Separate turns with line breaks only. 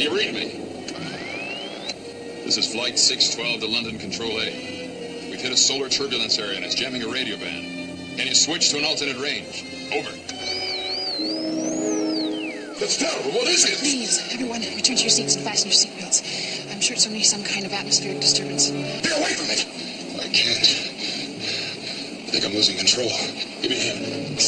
Do you read me? This is Flight 612 to London Control A. We've hit a solar turbulence area and it's jamming a radio band. Can you switch to an alternate range? Over.
That's terrible. What is it?
Please, everyone, return to your seats and fasten your seatbelts. I'm sure it's only some kind of atmospheric disturbance.
Get away from it.
I can't. I think I'm losing control. Give me a hand.